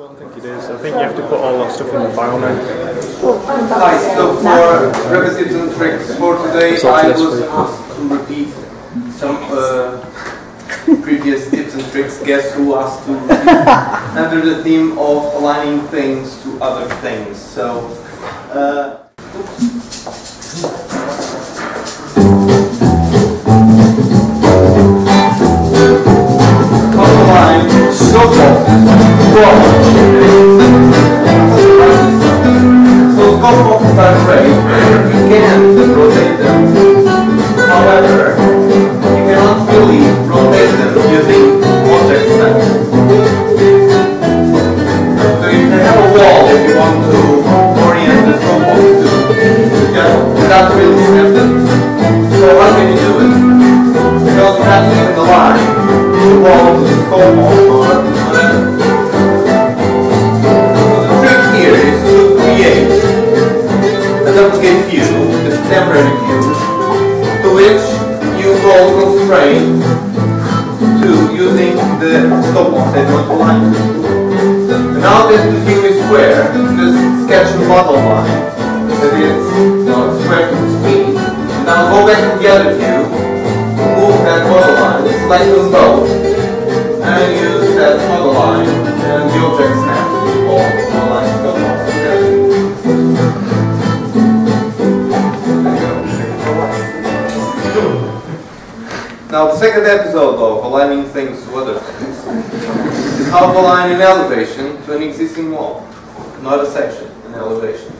don't think it is. I think you have to put all that stuff in the file now. Hi, so for Revit tips and tricks for today, I less was asked to repeat some uh, previous tips and tricks. Guess who asked to repeat? under the theme of aligning things to other things. So, uh, Color So select them both, and use that model line, and the object snaps all model line scope box together. Now, the second episode of aligning things to other things is how to align an elevation to an existing wall, not a section, an elevation.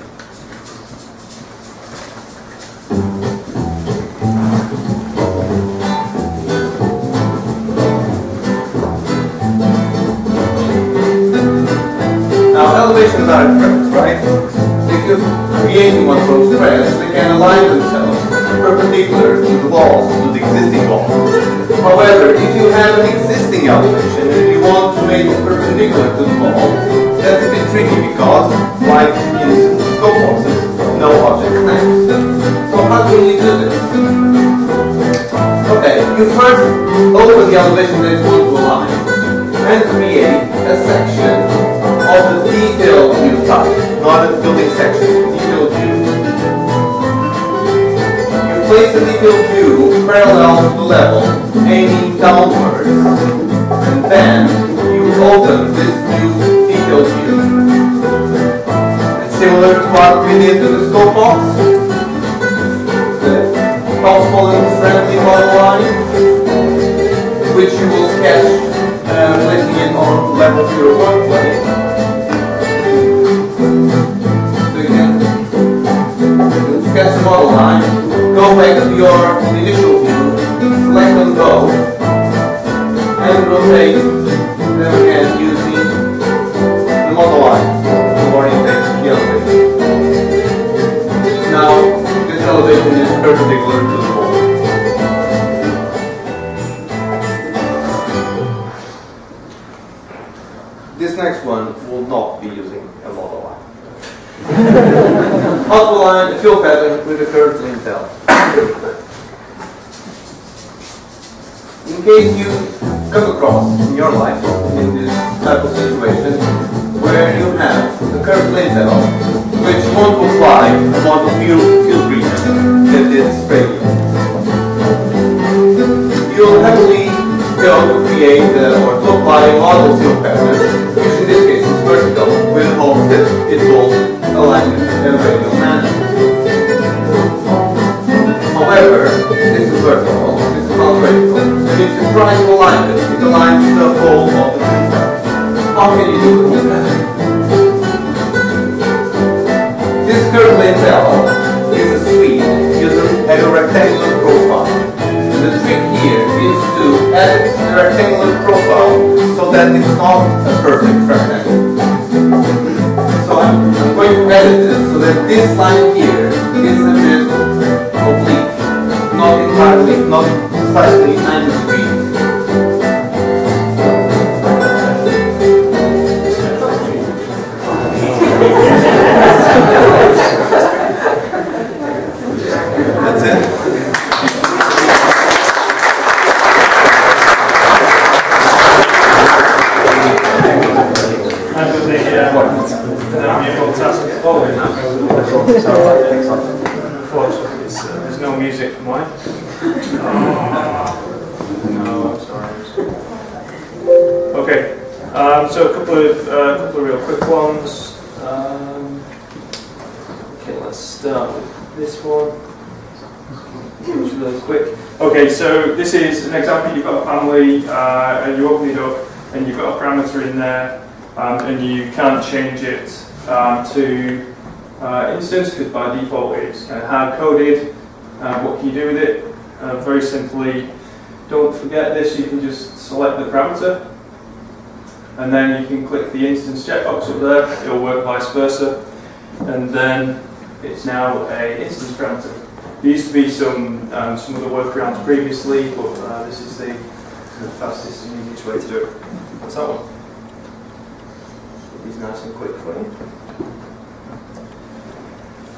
Now, elevations are correct, right? If you create one from scratch, they can align themselves perpendicular to the walls, to the existing wall. However, if you have an existing elevation and you want to make it perpendicular to the wall, that's a bit tricky because, like in scope boxes, no object. So how can you do this? Okay, you first open the elevation that you want to align and create a section of the detailed section, detailed view. You place the detailed view parallel to the level, aiming downwards, and then you open this new detailed view. And similar to what we did to the scope box, the cross following friendly model line, which you will sketch uh, placing it on level 01 model line, go back to your initial view, select them both, and rotate them again using the model line In case you come across in your life in this type of situation where you have a curved lintel which won't apply model fill, filled region that is radial. You'll heavily go to create uh, or to apply a model fill pattern, not a perfect rectangle. So I'm, I'm going to edit it so that this line here is a bit oblique, not entirely, not precisely 90 No music. What? Oh. no, I'm sorry. Okay. Um, so a couple of uh, couple of real quick ones. Um, okay, let's start with this one. It's really quick. Okay, so this is an example. You've got a family, uh, and you open it up, and you've got a parameter in there, um, and you can't change it um, to uh, instance because by default it's kind of hard coded. Uh, what can you do with it? Uh, very simply, don't forget this. You can just select the parameter and then you can click the instance checkbox up there, it'll work vice versa, and then it's now a instance parameter. There used to be some um, some other workarounds previously, but uh, this is the, the fastest and easiest way to do it. What's that one? It's nice and quick for you.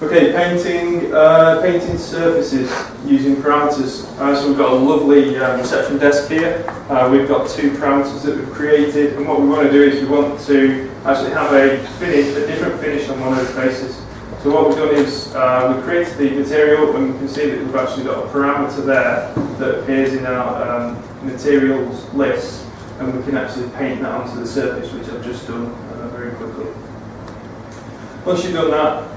Okay, painting, uh, painting surfaces using parameters. Uh, so we've got a lovely um, reception desk here. Uh, we've got two parameters that we've created, and what we want to do is we want to actually have a finish, a different finish on one of the faces. So what we've done is uh, we've created the material, and you can see that we've actually got a parameter there that appears in our um, materials list, and we can actually paint that onto the surface, which I've just done uh, very quickly. Once you've done that,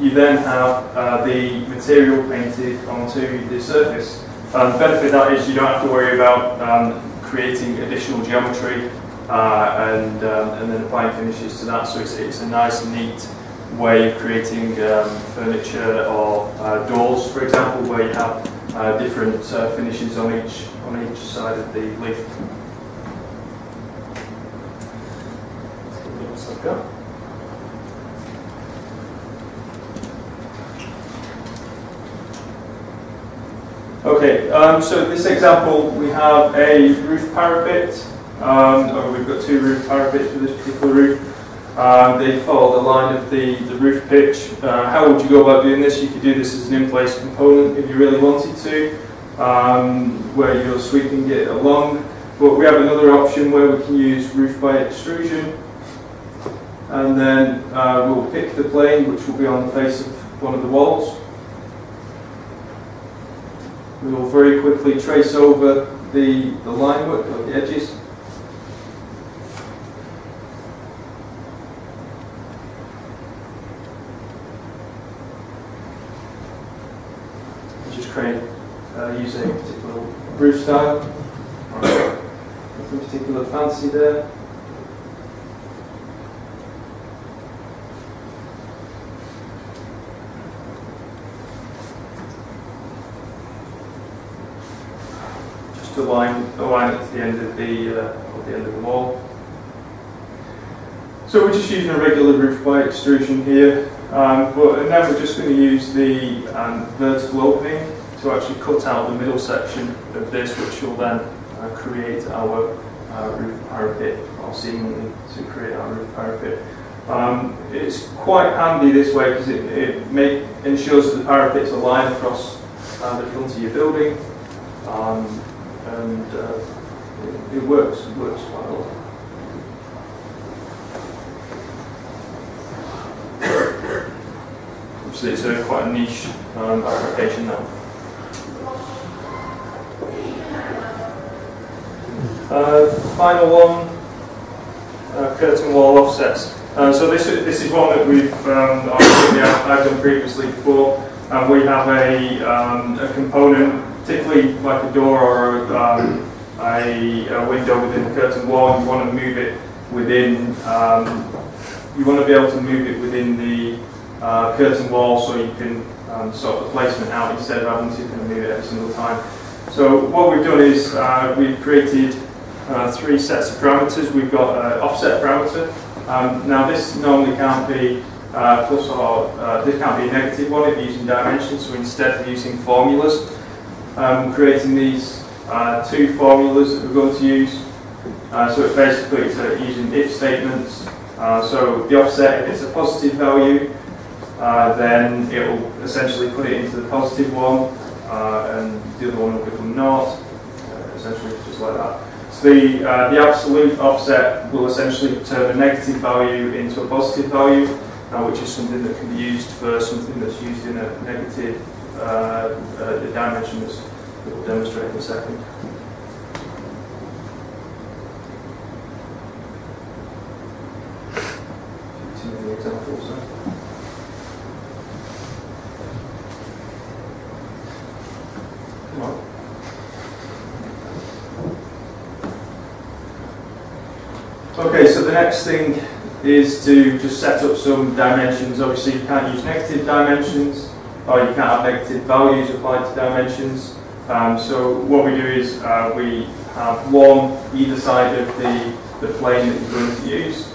you then have uh, the material painted onto the surface. Um, the benefit of that is you don't have to worry about um, creating additional geometry uh, and, um, and then applying finishes to that. So it's, it's a nice, neat way of creating um, furniture or uh, doors, for example, where you have uh, different uh, finishes on each on each side of the leaf. Let's go. Okay, um, so this example we have a roof parapet. Um, oh, we've got two roof parapets for this particular roof. Um, they follow the line of the, the roof pitch. Uh, how would you go about doing this? You could do this as an in-place component if you really wanted to, um, where you're sweeping it along. But we have another option where we can use roof by extrusion. And then uh, we'll pick the plane, which will be on the face of one of the walls. We will very quickly trace over the, the line work of the edges. Just create, uh, using a particular roof style. Nothing particular fancy there. The line, the line at the end of the, uh, the end of the wall. So we're just using a regular roof by extrusion here, um, but then we're just going to use the um, vertical opening to actually cut out the middle section of this, which will then uh, create our uh, roof parapet, or seemingly to create our roof parapet. Um, it's quite handy this way because it, it make, ensures that the parapets align across uh, the front of your building. Um, and uh, it, it, works, it works quite well. Obviously, it's a quite a niche um, application now. Uh, final one, uh, curtain wall offsets. Uh, so this is, this is one that we've um, I've done previously before. And we have a, um, a component particularly like a door or um, a, a, window within the curtain wall, you want to move it within, um, you want to be able to move it within the uh, curtain wall so you can um, sort the placement out instead of having to kind of move it every single time. So what we've done is uh, we've created uh, three sets of parameters. We've got an offset parameter. Um, now this normally can't be uh, plus or uh, this can't be a negative one if you're using dimensions, so instead of using formulas, um, creating these uh, two formulas that we're going to use. Uh, so it basically it's uh, using if statements. Uh, so the offset, if it's a positive value, uh, then it will essentially put it into the positive one, uh, and the other one will become not, essentially just like that. So the, the absolute offset will essentially turn a negative value into a positive value, which is something that can be used for something that's used in a negative uh, uh, the dimensions We'll demonstrate in a second. Too many examples. Huh? Okay, so the next thing is to just set up some dimensions. Obviously, you can't use negative dimensions, or you can't have negative values applied to dimensions. Um, so what we do is uh, we have one either side of the, the plane that you're going to use,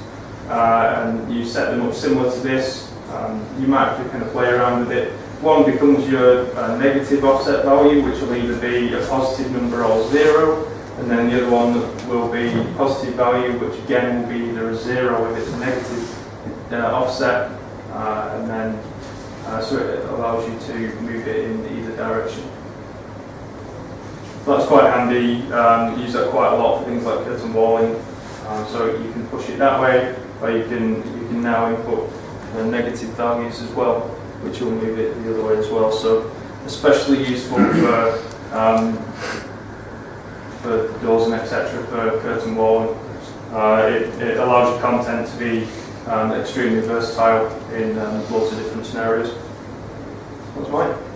uh, and you set them up similar to this. Um, you might have to kind of play around with it. One becomes your uh, negative offset value, which will either be a positive number or zero, and then the other one will be positive value, which again will be either a zero if it's a negative uh, offset, uh, and then uh, so it allows you to move it in either direction. That's quite handy. Um, use that quite a lot for things like curtain walling. Um, so you can push it that way, or you can you can now input uh, negative values as well, which will move it the other way as well. So especially useful for um, for doors and etc. for curtain walling. Uh, it, it allows your content to be um, extremely versatile in um, lots of different scenarios. That's mine.